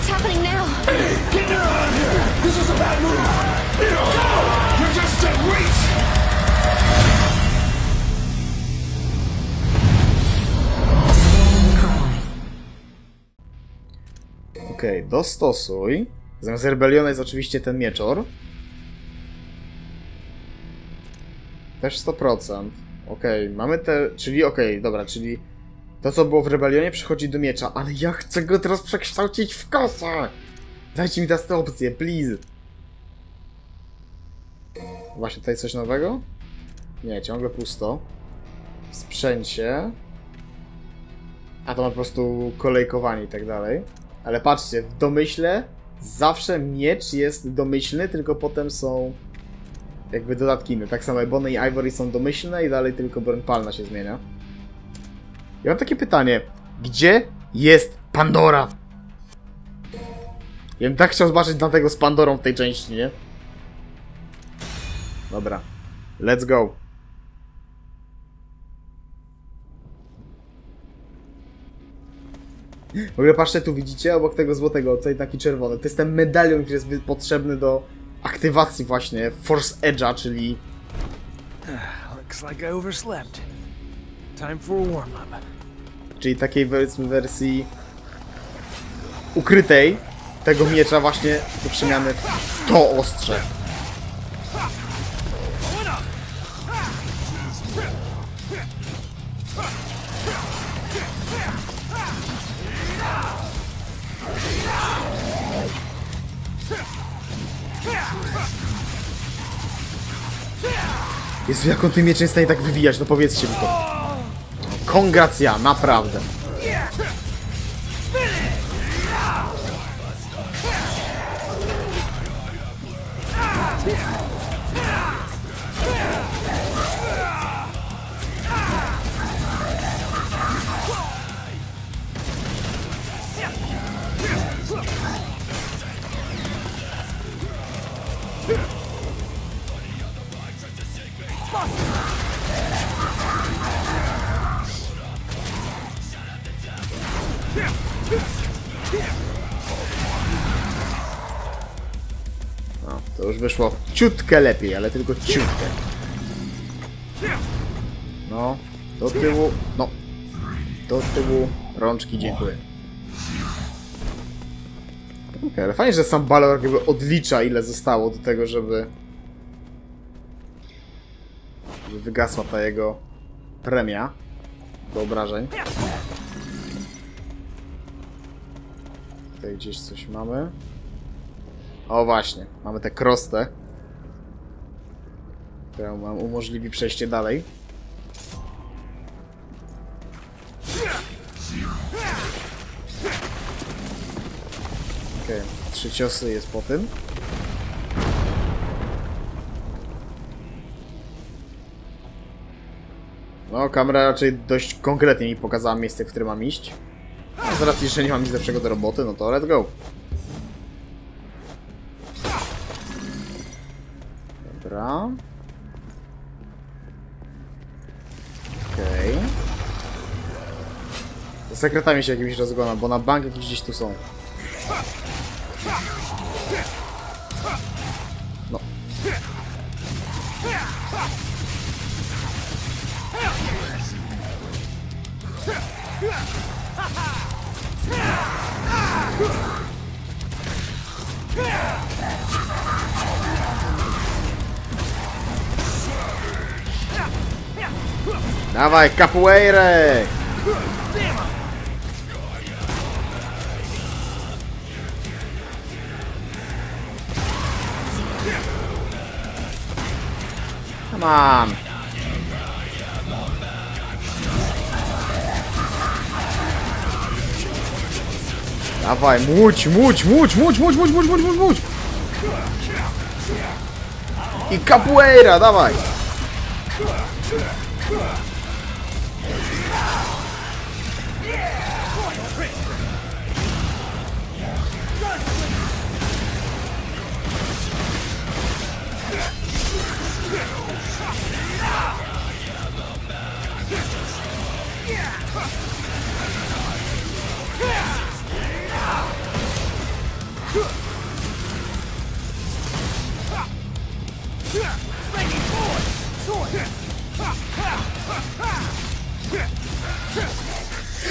What's happening now? Get her out of here! This is a bad move! Go! You're just a reach! Okej, dostosuj. Zamiast Rebeliona jest oczywiście ten mieczor. Też 100%. Okej, mamy te... Czyli okej, dobra, czyli... To co było w Rebelionie przechodzi do miecza, ale ja chcę go teraz przekształcić w kosę! Dajcie mi teraz tę opcję, please! Właśnie tutaj coś nowego? Nie, ciągle pusto. W sprzęcie. A to ma po prostu kolejkowanie i tak dalej. Ale patrzcie, w domyśle zawsze miecz jest domyślny, tylko potem są jakby dodatki inne. Tak samo Bonnie i Ivory są domyślne i dalej tylko broń palna się zmienia. Ja mam takie pytanie. Gdzie jest Pandora? Ja bym tak chciał zobaczyć na tego z Pandorą w tej części, nie? Dobra. Let's go. W ogóle patrzcie, tu widzicie, obok tego złotego, tutaj taki czerwony. To jest ten medalion, który jest potrzebny do aktywacji właśnie Force Edge'a, czyli Looks like I overslept. Czyli takiej powiedzmy wersji ukrytej tego miecza właśnie do przemiany w to ostrze. Jezu, jak on tym mieczem jest w stanie tak wywijać, no powiedzcie mi to. Kongracja, naprawdę. Wyszło ciutkę lepiej, ale tylko ciutkę. No, do tyłu, no. Do tyłu, rączki, dziękuję. Okej, ale fajnie, że sam Balor jakby odlicza ile zostało do tego, żeby... żeby wygasła ta jego premia do obrażeń. Tutaj gdzieś coś mamy. O właśnie, mamy tę krostę. która nam umożliwi przejście dalej. Okej, trzy ciosy jest po tym. No, kamera raczej dość konkretnie mi pokazała miejsce, w które mam iść. A z racji, że nie mam nic lepszego do roboty, no to let's go. Dobra. Okej. Z sekretami się jakimiś rozglądam, bo na bank gdzieś tu są. Dawaj, capoeirę! Come on! Dawaj, muć, muć, muć, muć, muć, muć, muć, muć, muć, muć! I capoeira, dawaj!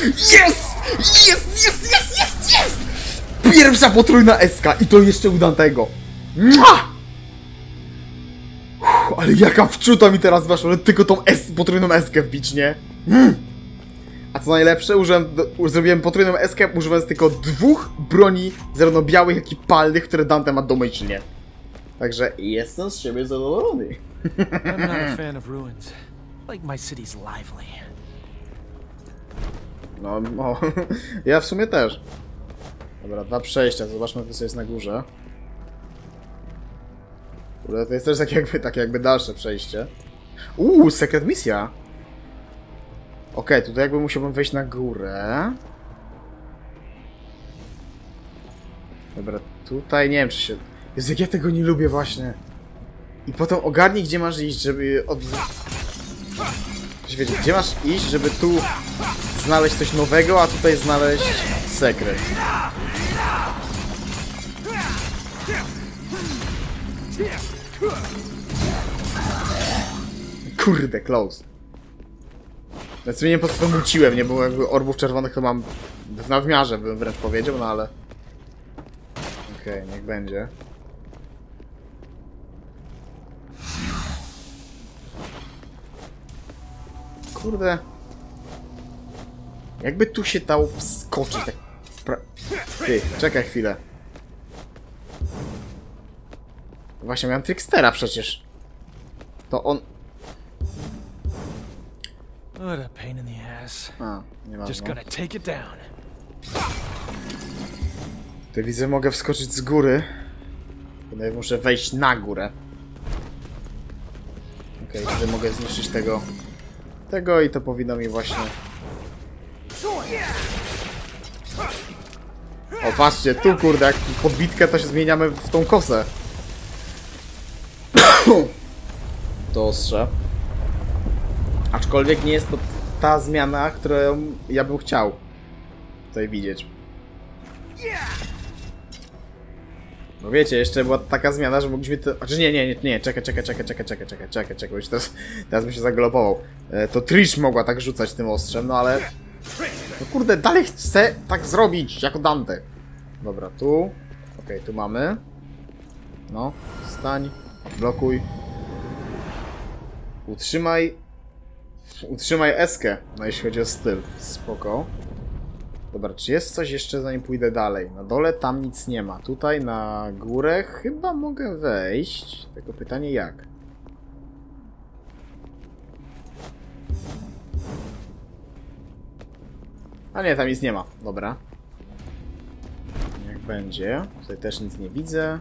Jest! Jest! Jest! Jest! Jest! Jest! Pierwsza potrójna SK i to jeszcze u Dantego. Mua! Uff, Ale jaka wczuta mi teraz weszła, tylko tą S, potrójną SK wbić, nie? Mm. A co najlepsze, użyłem, zrobiłem potrójną SK, używając tylko dwóch broni, zarówno białych, jak i palnych, które Dante ma domyślnie. Także jestem z siebie zadowolony. I'm not a fan of ruins. Like my city's lively. No, no, ja w sumie też. Dobra, dwa przejścia, zobaczmy co jest na górze. Kurde, to jest też tak jakby, tak jakby dalsze przejście. Uuu, sekret misja! Okej, tutaj jakby musiałbym wejść na górę. Dobra, tutaj nie wiem czy się... Jezu, jak ja tego nie lubię właśnie. I potem ogarnij gdzie masz iść, żeby od... Wiecie, gdzie masz iść, żeby tu znaleźć coś nowego, a tutaj znaleźć sekret. Kurde, close. Znaczy nie po prostu muciłem, nie było jakby orbów czerwonych to mam w nadmiarze, bym wręcz powiedział, no ale... Okej, niech będzie. Kurde. Jakby tu się dało wskoczyć tak... Pra... Ty, czekaj chwilę. Właśnie miałem Trickstera przecież. To on... What a pain in the ass. A, Just nieważne. gonna take it down. Ty widzę, mogę wskoczyć z góry. Tutaj muszę wejść na górę. Okej, okay, tutaj mogę zniszczyć tego... Tego i to powinno mi właśnie... O, patrzcie, tu kurde, jak podbitkę to się zmieniamy w tą kosę. To ostrze. Aczkolwiek nie jest to ta zmiana, którą ja bym chciał tutaj widzieć. No wiecie, jeszcze była taka zmiana, że mogliśmy to... Znaczy nie, nie, nie, nie, czekaj, czekaj, czekaj, czekaj, czekaj, czekaj, czekaj, czekaj, już teraz, teraz bym się zagalopował. E, to Trish mogła tak rzucać tym ostrzem, no ale... No kurde, dalej chcę tak zrobić, jako Dante. Dobra, tu. Okej, tu mamy. No, stań, blokuj. Utrzymaj... Utrzymaj eskę, no jeśli chodzi o styl. Spoko. Dobra, czy jest coś jeszcze zanim pójdę dalej? Na dole tam nic nie ma. Tutaj na górę chyba mogę wejść. Tylko pytanie jak? A nie, tam nic nie ma. Dobra. Jak będzie. Tutaj też nic nie widzę.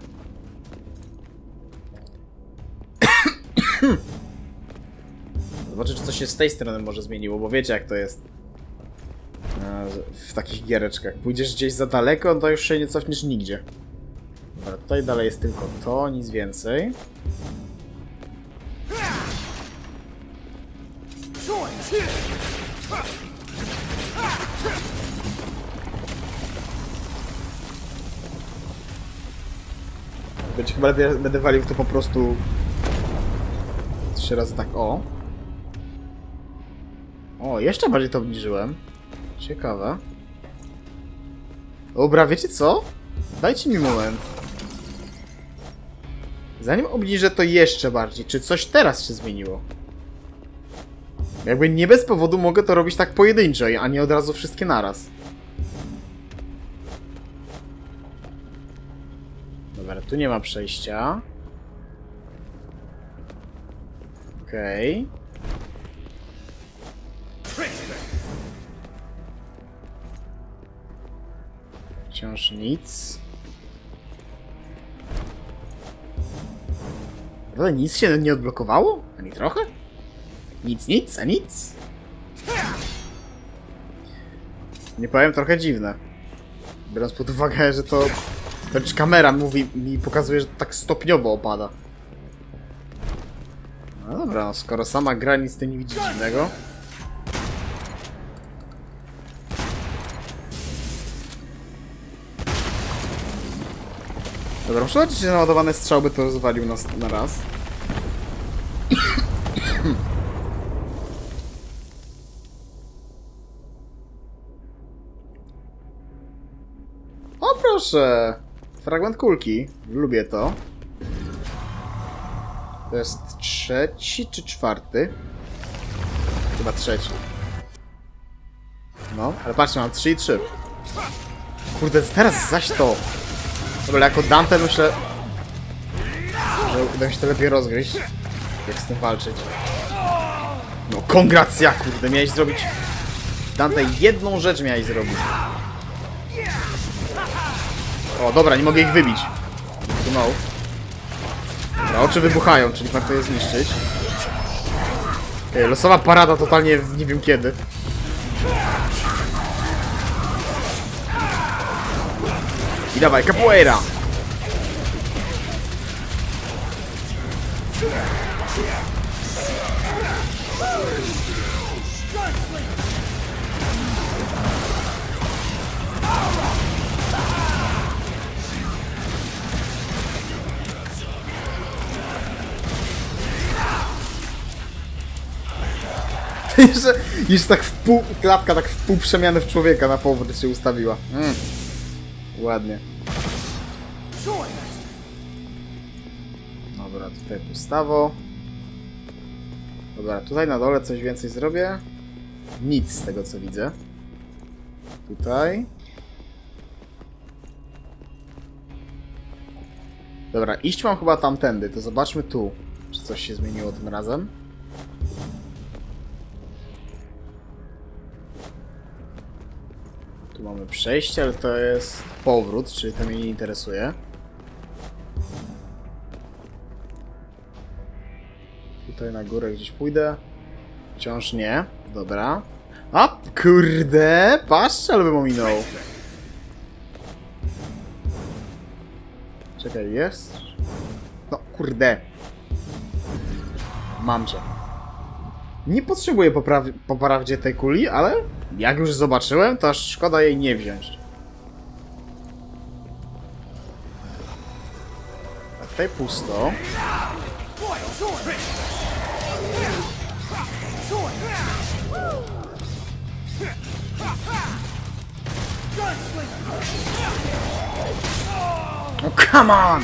Zobaczę, czy coś się z tej strony może zmieniło, bo wiecie jak to jest. E, w takich giereczkach. Pójdziesz gdzieś za daleko, to już się nie cofniesz nigdzie. Dobra, tutaj dalej jest tylko to, nic więcej. Chyba lepiej, będę walił to po prostu trzy razy tak, o. O, jeszcze bardziej to obniżyłem. Ciekawe. Dobra, wiecie co? Dajcie mi moment. Zanim obniżę to jeszcze bardziej, czy coś teraz się zmieniło? Jakby nie bez powodu mogę to robić tak pojedynczo, a nie od razu wszystkie naraz. Tu nie ma przejścia. Okej. Okay. Wciąż nic. Ale nic się nie odblokowało? Ani trochę? Nic, nic, a nic? Nie powiem, trochę dziwne. Biorąc pod uwagę, że to... Wręcz kamera mówi, mi pokazuje, że tak stopniowo opada. No dobra, no skoro sama gra nic nie widzi dziwnego. Dobra, muszę zobaczyć, czy naładowane strzały to rozwalił nas na raz. O proszę! Fragment kulki. Lubię to. To jest trzeci czy czwarty? Chyba trzeci. No, ale patrzcie, mam 3 i 3. Kurde, teraz zaś to. Dobra, jako Dante myślę, że uda mi się to lepiej rozgryźć. Jak z tym walczyć. No, kongracja, kurde, miałeś zrobić... Dante, jedną rzecz miałeś zrobić. O, dobra, nie mogę ich wybić. No. Dobra, oczy wybuchają, czyli warto je zniszczyć. Okej, losowa parada totalnie nie wiem kiedy. I dawaj, capoeira! jeszcze, jeszcze tak w pół, klatka tak w pół przemiany w człowieka na powrót się ustawiła. Mm. Ładnie. Dobra, tutaj pustawo. Dobra, tutaj na dole coś więcej zrobię. Nic z tego co widzę. Tutaj. Dobra, iść mam chyba tamtędy, to zobaczmy tu, czy coś się zmieniło tym razem. Tu mamy przejście, ale to jest powrót, czyli to mnie nie interesuje. Tutaj na górę gdzieś pójdę. Wciąż nie. Dobra. A, kurde! Patrz, ale bym ominął. Czekaj, jest? No, kurde. Mam cię. Nie potrzebuję popraw poprawdzie tej kuli, ale jak już zobaczyłem, to aż szkoda jej nie wziąć. A tutaj pusto. Oh, come on!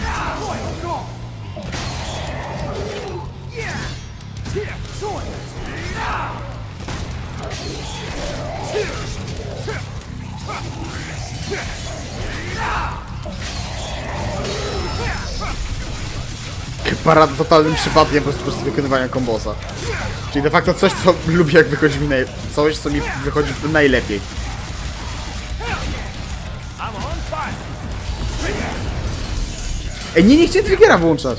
Parad totalnym przypadkiem po prostu, wykonywania kombosa. Czyli de facto coś, co lubię jak wychodzi mi naj... Coś, co mi wychodzi najlepiej. Ej, nie, nie chciałem triggera włączać.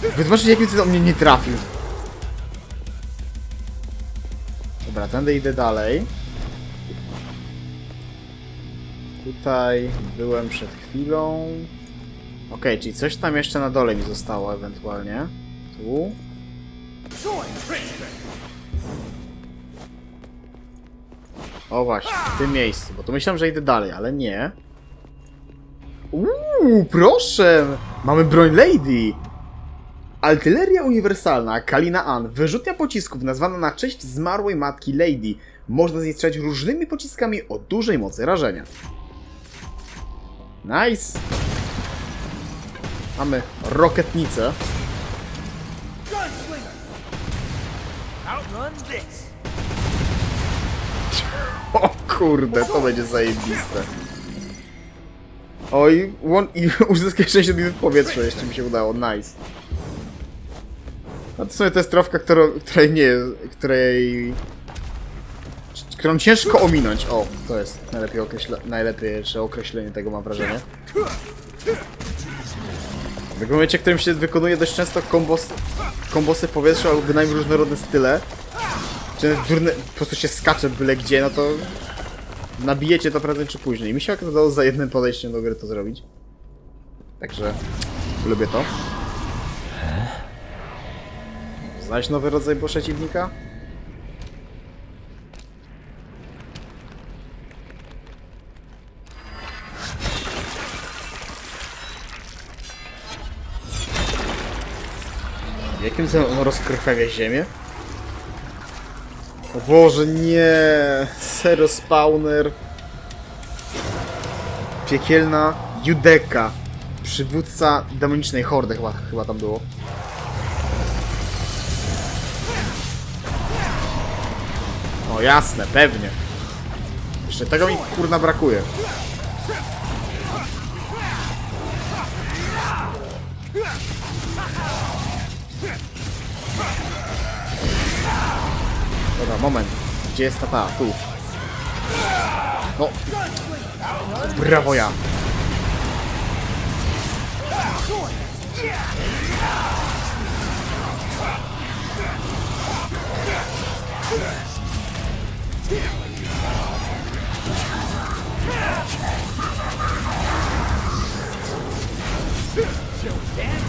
Wytłumaczyć, jak on mnie nie trafił. Dobra, tędy idę dalej. Tutaj byłem przed chwilą. Okej, czyli coś tam jeszcze na dole mi zostało ewentualnie. Tu. O właśnie, w tym miejscu, bo to myślałem, że idę dalej, ale nie. Uuu, proszę! Mamy broń Lady! Artyleria uniwersalna Kalina An, wyrzutnia pocisków nazwana na cześć zmarłej matki Lady. Można z różnymi pociskami o dużej mocy rażenia. Nice! Mamy this. O kurde, to będzie zajebiste. Oj, łon... i uzyskaj 60 minut powietrza, jeszcze mi się udało, nice. A to sobie to jest trofka, której nie której... którą ciężko ominąć. O, to jest najlepiej określe... najlepsze określenie tego, mam wrażenie. W momencie, w którym się wykonuje dość często kombos, kombosy powietrza albo bynajmniej różnorodne style, czy durne, po prostu się skacze byle gdzie, no to nabijecie to prędzej czy później. Mi się udało za jednym podejściem do gry to zrobić. Także lubię to. Znajdź nowy rodzaj przeciwnika? Jakim celem on rozkrwawia ziemię? O Boże, nie! Zero spawner. Piekielna Judeka. Przywódca demonicznej hordy chyba, chyba tam było. Jasne, pewnie. Jeszcze tego mi kurna brakuje. Dobra, moment. Gdzie jest ta ta? Tu. No. Brawo ja.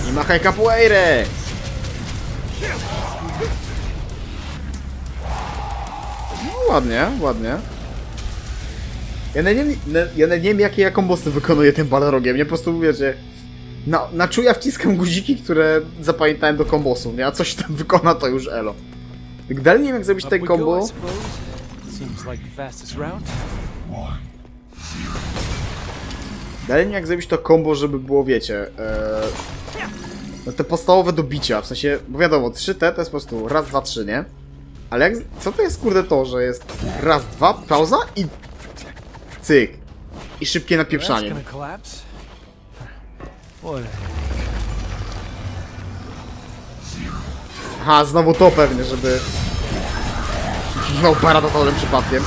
I machaj capoeirę! No, ładnie, ładnie. Ja nie, na- ja nawet nie wiem jakie ja kombosy wykonuję tym balrogiem, nie po prostu wiecie... Na, na czuja wciskam guziki, które zapamiętałem do kombosów, nie? A coś tam wykona to już elo. Dalej nie wiem jak zrobić go, kombo. Seems like the fastest route. Dalej nie jak zrobić to combo, żeby było, wiecie, e, no te podstawowe do bicia, w sensie, bo wiadomo, 3T to jest po prostu raz, dwa, trzy, nie? Ale jak, co to jest kurde to, że jest raz, dwa, pauza i cyk. I szybkie napieprzanie. Aha, znowu to pewnie, żeby... No, paradotalnym przypadkiem.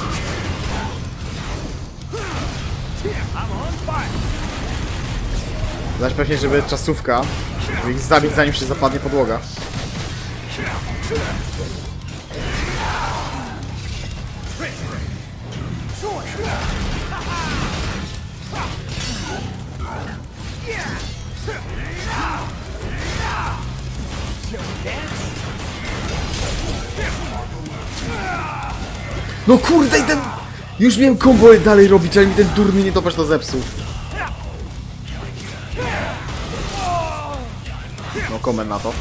Zaś pewnie, żeby czasówka, żeby ich zabić zanim się zapadnie podłoga. No kurde, i ten... Już miałem combo dalej robić, ale mi ten durny nietoperz to zepsuł. No komen na to.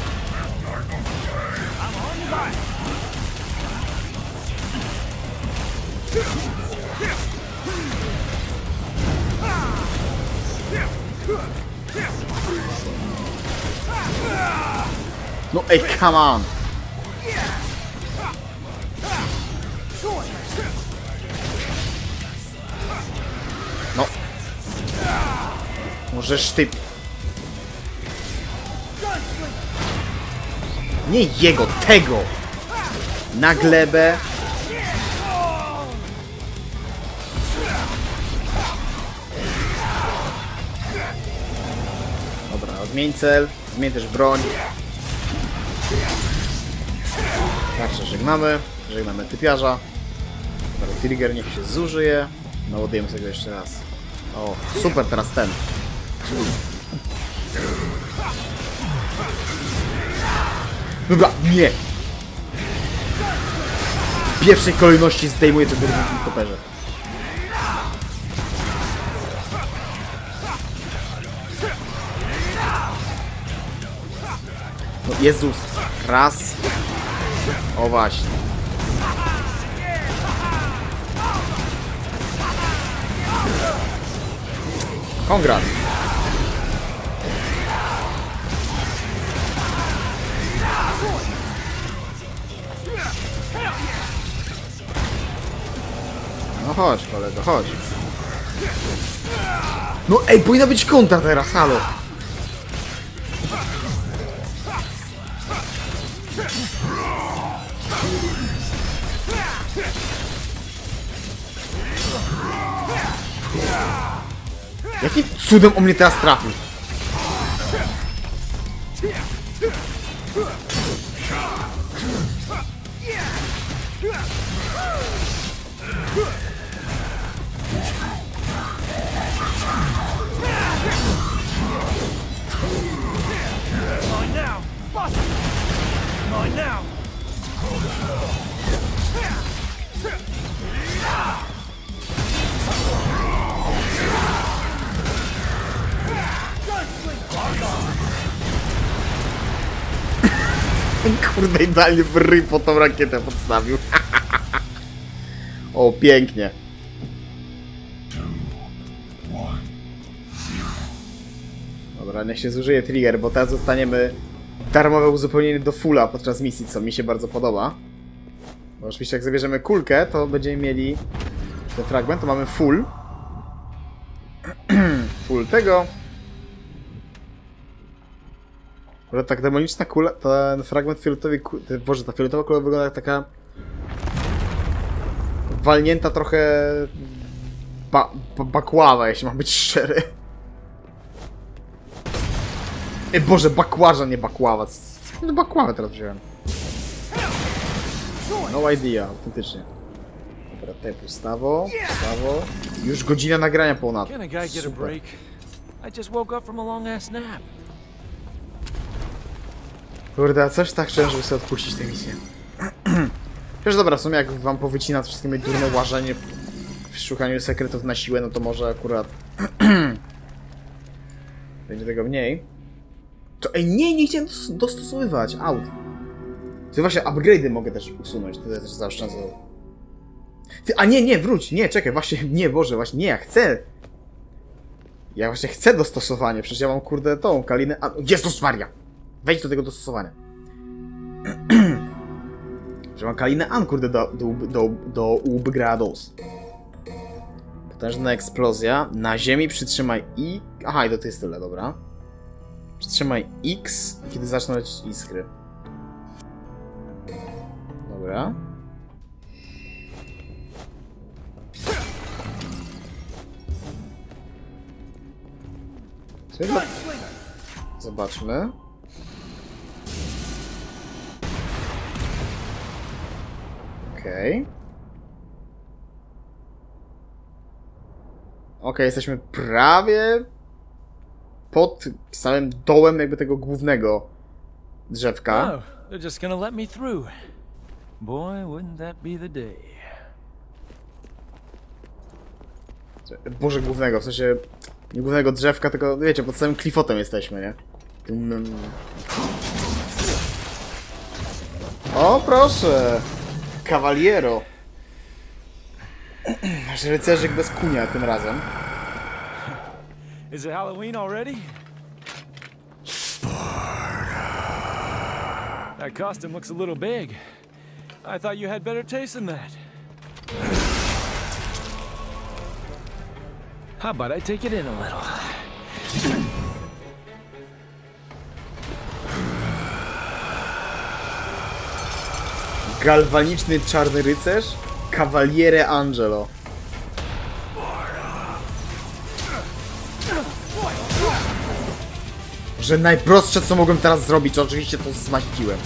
No ej, come on! Możesz ty... Nie jego, tego! Na glebę. Dobra, zmień cel, zmień też broń. Także żegnamy, żegnamy typiarza. Dobra, trigger niech się zużyje. Naładujemy sobie go jeszcze raz. O, super, teraz ten. Dobra, nie! W pierwszej kolejności zdejmuję te durne toperze. No Jezus, raz. O właśnie. Kongrat. Chodź, kolego, chodź. No ej, powinna być konta teraz, halo. Jakim cudem on mnie teraz trafił? Idealnie w ryj po tą rakietę podstawił. o, pięknie. Dobra, niech się zużyje trigger, bo teraz dostaniemy darmowe uzupełnienie do fulla podczas misji, co mi się bardzo podoba. Bo oczywiście jak zabierzemy kulkę, to będziemy mieli ten fragment, to mamy full. full tego. Ale tak demoniczna kula, ten fragment fioletowy, ku- te- boże, ta fioletowa kula wygląda jak taka walnięta trochę ba, ba, bakława, jeśli mam być szczery. Ej, boże, bakłaża, nie bakława. No bakławę teraz wziąłem. No idea, autentycznie. Dobra, tutaj pustawo, pustawo. Już godzina nagrania ponad. Super. break? I just woke up from a long ass nap. Kurde, a coś tak chciałem, żeby sobie odpuścić tę misję. Wiesz, dobra, w sumie jak wam powycina wszystkie moje durne łażenie w szukaniu sekretów na siłę, no to może akurat będzie tego mniej. To, ej, nie, nie chciałem dos- dostosowywać, out. To właśnie upgrade'y mogę też usunąć, to też zaoszczędzę. Ty, a nie, nie, wróć, nie, czekaj, właśnie, nie, Boże, właśnie, nie, ja chcę. Ja właśnie chcę dostosowanie, przecież ja mam, kurde, tą kalinę, a, Jezus Maria! Wejdź do tego dostosowania. Że mam kalinę An, kurde, do, do, do, do Ubgrados. Potężna eksplozja. Na ziemi przytrzymaj I... Aha, i to jest tyle, dobra. Przytrzymaj X, kiedy zaczną lecieć iskry. Dobra. Co jest? Zobaczmy. Okej. Okej, jesteśmy prawie pod samym dołem jakby tego głównego drzewka. Oh, they're just gonna let me through. Boy, wouldn't that be the day. Boże, głównego, w sensie nie głównego drzewka, tylko wiecie, pod samym klifotem jesteśmy, nie? Tym-. O, proszę! Cavaliero! Nasz rycerzyk bez kunia tym razem. Is it Halloween already? That costume looks a little big. I thought you had better taste than that. How about I take it in a little? Galwaniczny czarny rycerz? Cavaliere Angelo. Że najprostsze co mogłem teraz zrobić, oczywiście to zmaściłem.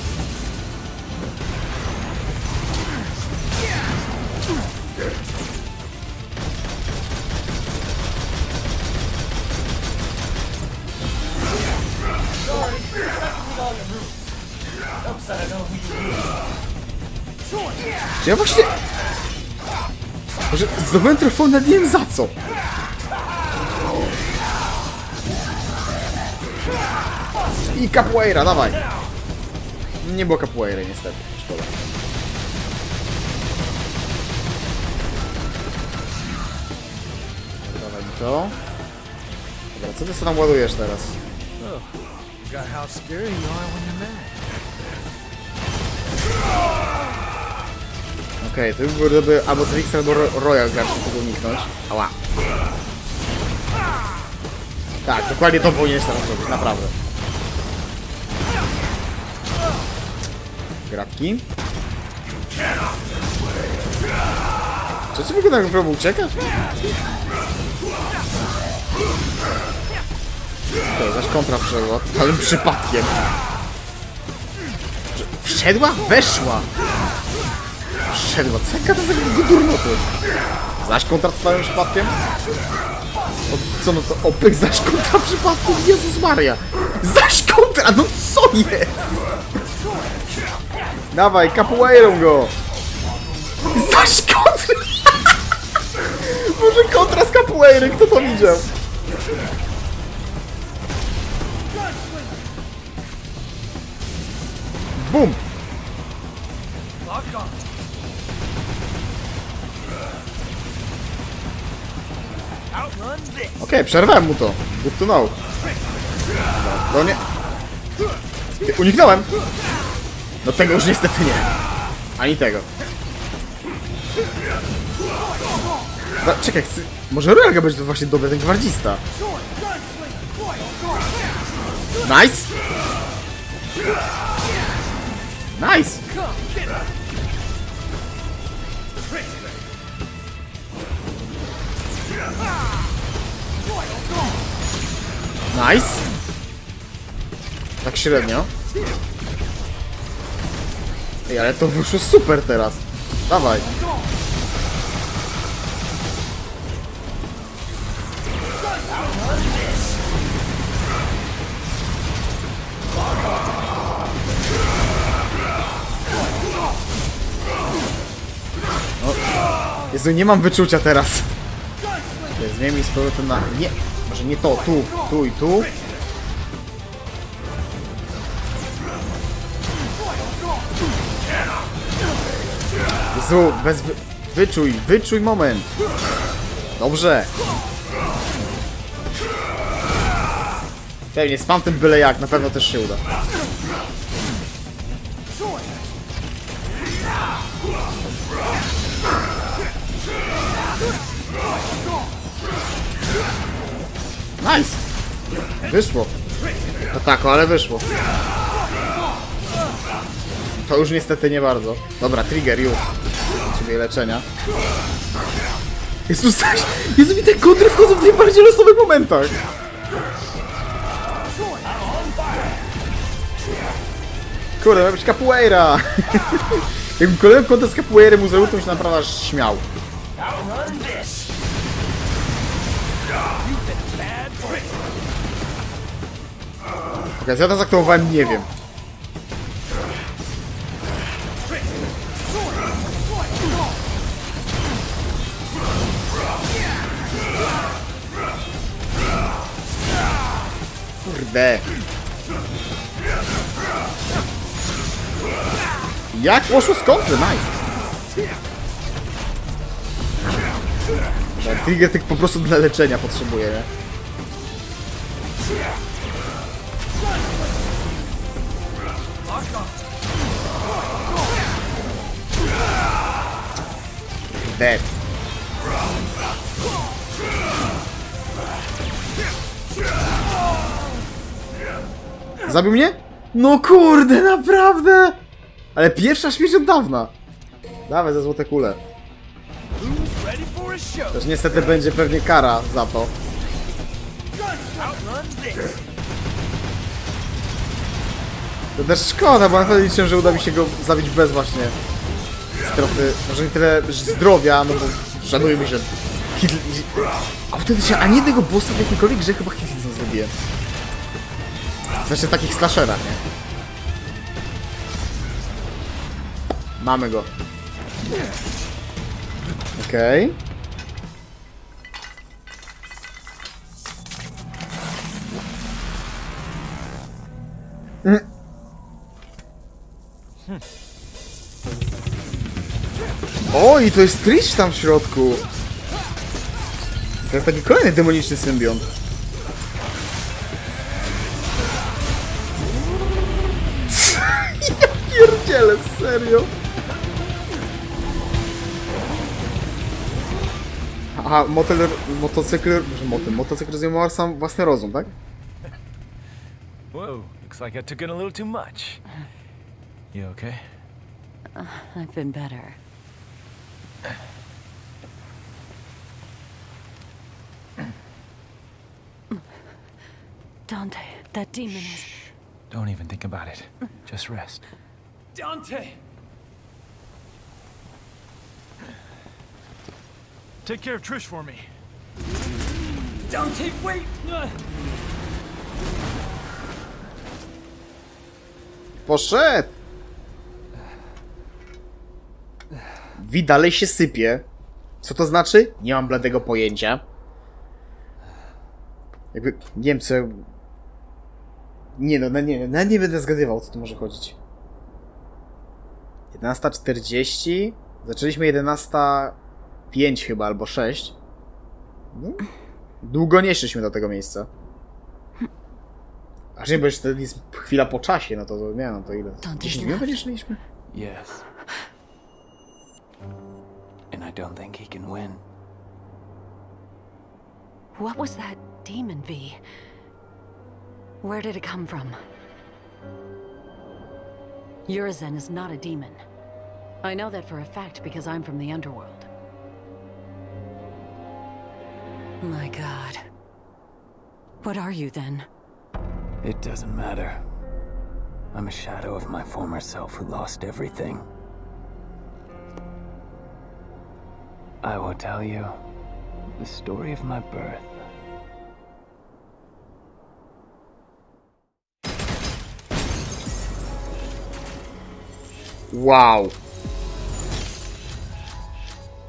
Ja właśnie... Może zdobyłem trofeum, nawet nie wiem za co. I capoeira, dawaj. Nie było capoeiry niestety, szkoda. Dawaj mi to. Dobra, co ty sobie tam ładujesz teraz? Oh, Okej, to by żeby albo Trix, albo Ro- Royal Guard tego uniknąć. Ała. Tak, dokładnie to powinieneś teraz zrobić, naprawdę. Gratki. Czy ty wygląda jak próbował uciekać? To zaś kontra wszedła, totalnym przypadkiem. Wszedła? Weszła! Co jaka to jest durnoty? Zaś kontra trwałym przypadkiem? O, co no to? Opyk zaś kontra przypadkiem? Jezus Maria! Zaś kontra! No co jest? Dawaj, capoeirą go! Zaś kontra! Może kontra z capoeiry, kto to widział? Bum! Okej, przerwałem mu to. Good to know. No nie... Uniknąłem! No tego już niestety nie. Ani tego. No, czekaj, chcę... Może Royalga będzie to właśnie dobry ten gwardzista. Nice! Nice! Nice! Tak średnio. Ej, ale to wyszło super teraz. Dawaj. O. Jezu, nie mam wyczucia teraz. Nie, Zmienij z powrotem na... Nie! Nie to, tu, tu i tu. Jezu, bez wy... Wyczuj, wyczuj moment. Dobrze. Pewnie, spam tym byle jak, na pewno też się uda. Wyszło. No tak, ale wyszło. To już niestety nie bardzo. Dobra, trigger już. Ciebie leczenia. Jezus, zaś- Jezu, mi te kontry wchodzą w najbardziej losowych momentach. Kurde, ma być capoeira. Jakbym kolejną kontę z capoeiry mu zrobił, to bym się naprawdę śmiał. Okej, okay, ja to zaktowałem, nie wiem. Kurde. Jak poszło z kontry? Nice. Trigger tych po prostu dla leczenia potrzebuje, nie? Dead. Zabił mnie? No kurde, naprawdę! Ale pierwsza śmierć od dawna. Dawaj za złote kule. Też niestety będzie pewnie kara za to. To też szkoda, bo naprawdę liczyłem, że uda mi się go zabić bez właśnie straty, może nie tyle zdrowia, no bo szanuję mi, że Hitl... Autentycznie ani jednego bossa w jakiejkolwiek grze chyba Hitler nie zrobiłem. Znaczy takich slasherach, nie? Mamy go. Okej. O, i to jest Trish tam w środku. To jest taki kolejny demoniczny symbiont. ja pierdzielę, serio. Aha, motel, motocykl, może motel, motocykl rozejmował sam własny rozum, tak? Whoa, looks like I took in a little too much. You okay? I've been better. Dante, that demon is. Don't even think about it. Just rest. Dante! Take care of Trish for me. Dante, wait! Poszedł! Wi dalej się sypie. Co to znaczy? Nie mam bladego pojęcia. Jakby, nie wiem co... Nie no, no nie, no, nie będę zgadywał, o co tu może chodzić. 11.40? Zaczęliśmy 11.05 chyba, albo 6. No. Długo nie szliśmy do tego miejsca. Aż nie, bo jeszcze to jest chwila po czasie, no to, to nie no, to ile? Don't 10 be minut będzie szliśmy? Yes. And I don't think he can win. What was that demon, V? Where did it come from? Urizen is not a demon. I know that for a fact because I'm from the underworld. My god. What are you then? It doesn't matter. I'm a shadow of my former self who lost everything. I will tell you the story of my birth. Wow.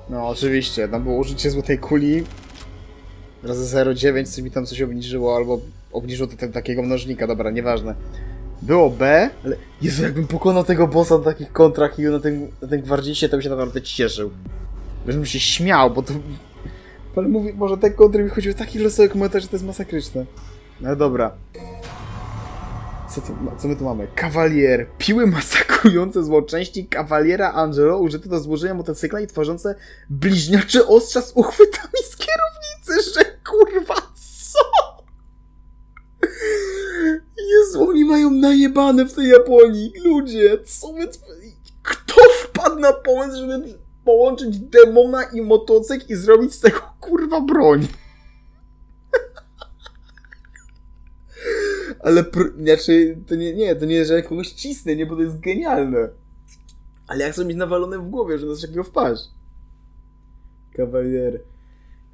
No oczywiście, tam było użycie złotej kuli razy 0,9, co mi tam coś obniżyło, albo obniżyło to takiego mnożnika, dobra, nieważne. Było B, ale Jezu, jakbym pokonał tego bossa na takich kontrach i na tym, na tym gwardziście, to bym się naprawdę cieszył. Bym się śmiał, bo to... Ale mówię, może te kontry mi chodziły taki losowy komentarz, że to jest masakryczne. No dobra. Co, tu, co my tu mamy? Kawalier. Piły masakrujące złoczęści kawaliera Angelo użyte do złożenia motocykla i tworzące bliźniacze ostrza z uchwytami z kierownicy, że kurwa co? Jezu, oni mają najebane w tej Japonii. Ludzie, co wy... Kto wpadł na pomysł, żeby połączyć demona i motocykl i zrobić z tego kurwa broń? Ale, pr- znaczy, to nie, nie, to nie, że kogoś cisnę, nie, bo to jest genialne. Ale jak chcę mieć nawalone w głowie, że z takiego wpaść. Kawalier.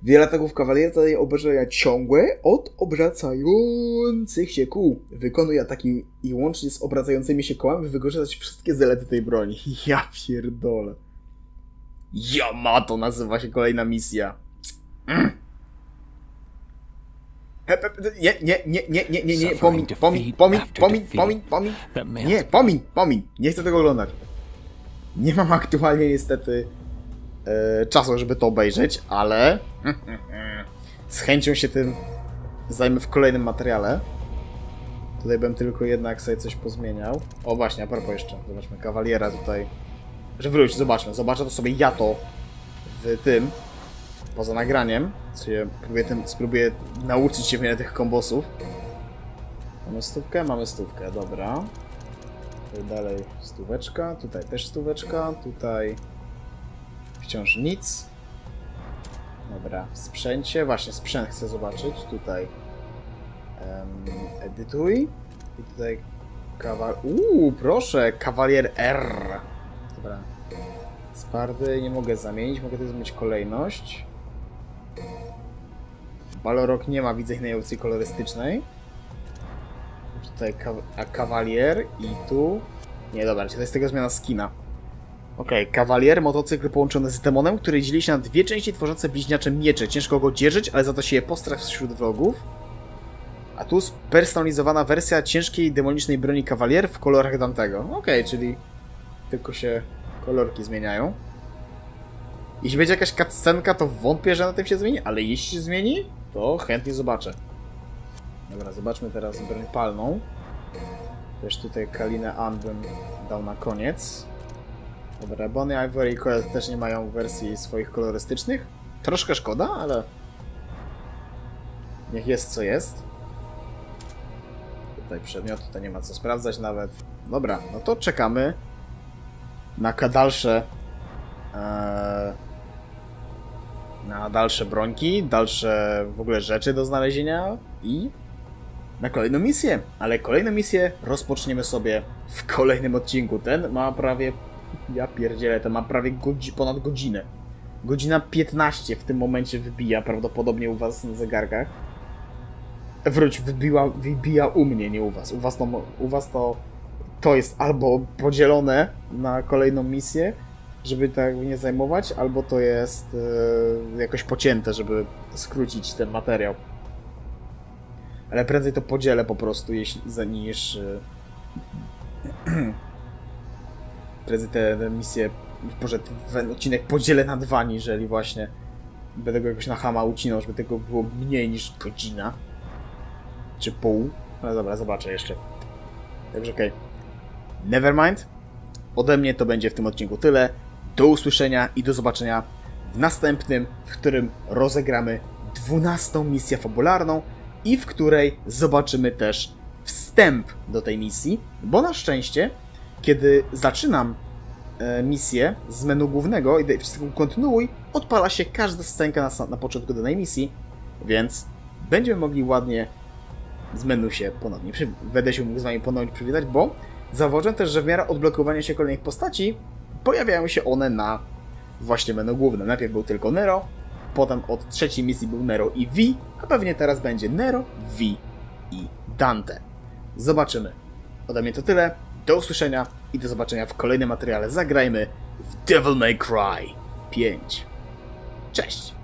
Wiele ataków kawaliera zadaje obrażenia ciągłe od obracających się kół. Wykonuje ataki i łącznie z obracającymi się kołami wykorzystać wszystkie zalety tej broni. Ja pierdolę. Yamato nazywa się kolejna misja. Mm. Nie, nie, nie, nie, nie, nie, nie, pomin, pomin, pomin, pomin. That man. Nie, pomin, pomin. Nie chcę tego oglądać. Nie mam aktualnie niestety e, czasu, żeby to obejrzeć, ale z chęcią się tym zajmę w kolejnym materiale. Tutaj bym tylko jednak sobie coś pozmieniał. O właśnie, a propos jeszcze, zobaczmy, kawaliera tutaj. Że wróć, zobaczmy, zobaczę to sobie ja to w tym, poza nagraniem. Sobie próbuję, tym, spróbuję nauczyć się wiele tych kombosów. Mamy stówkę? Mamy stówkę, dobra. Tutaj dalej stóweczka, tutaj też stóweczka, tutaj wciąż nic. Dobra, w sprzęcie, właśnie sprzęt chcę zobaczyć, tutaj em, edytuj i tutaj kawal... Uuu, proszę, kawalier R. Dobra. Spardy nie mogę zamienić, mogę tylko zmienić kolejność. Balorok nie ma, widzę innej opcji kolorystycznej. Tutaj a kawalier i tu... Nie, dobra, to jest tego zmiana skina. Okej, kawalier, motocykl połączony z demonem, który dzieli się na dwie części tworzące bliźniacze miecze. Ciężko go dzierżyć, ale za to sieje postrach wśród wrogów. A tu spersonalizowana wersja ciężkiej demonicznej broni kawalier w kolorach Dantego. Okej, czyli tylko się kolorki zmieniają. Jeśli będzie jakaś cutscenka, to wątpię, że na tym się zmieni, ale jeśli się zmieni, to chętnie zobaczę. Dobra, zobaczmy teraz broń palną. Też tutaj Kalinę bym dał na koniec. Dobra, Bonnie, Ivory i Coil też nie mają wersji swoich kolorystycznych. Troszkę szkoda, ale... Niech jest co jest. Tutaj przedmiot, tutaj nie ma co sprawdzać nawet. Dobra, no to czekamy na dalsze... Eee, na dalsze brońki, dalsze w ogóle rzeczy do znalezienia i na kolejną misję. Ale kolejną misję rozpoczniemy sobie w kolejnym odcinku. Ten ma prawie, ja pierdzielę, ten ma prawie godzi, ponad godzinę. Godzina 15 w tym momencie wybija, prawdopodobnie u was na zegarkach. Wróć, wybiła, wybija u mnie, nie u was. U was to, u was to, to jest albo podzielone na kolejną misję, żeby tak nie zajmować, albo to jest e, jakoś pocięte, żeby skrócić ten materiał. Ale prędzej to podzielę po prostu, jeśli, niż... E, prędzej te, te misje, może ten odcinek podzielę na dwa, niżeli właśnie będę go jakoś na hama ucinał, żeby tego było mniej niż godzina. Czy pół. No dobra, zobaczę jeszcze. Także okej. Okay. Nevermind. Ode mnie to będzie w tym odcinku tyle. Do usłyszenia i do zobaczenia w następnym, w którym rozegramy 12 misję fabularną i w której zobaczymy też wstęp do tej misji, bo na szczęście, kiedy zaczynam e, misję z menu głównego i wszystko kontynuuj, odpala się każda scenka na, na początku danej misji, więc będziemy mogli ładnie z menu się ponownie będę się mógł z wami ponownie przywitać, bo zauważyłem też, że w miarę odblokowania się kolejnych postaci pojawiają się one na właśnie menu głównym. Najpierw był tylko Nero, potem od trzeciej misji był Nero i V, a pewnie teraz będzie Nero, V i Dante. Zobaczymy. Ode mnie to tyle. Do usłyszenia i do zobaczenia w kolejnym materiale. Zagrajmy w Devil May Cry 5. Cześć!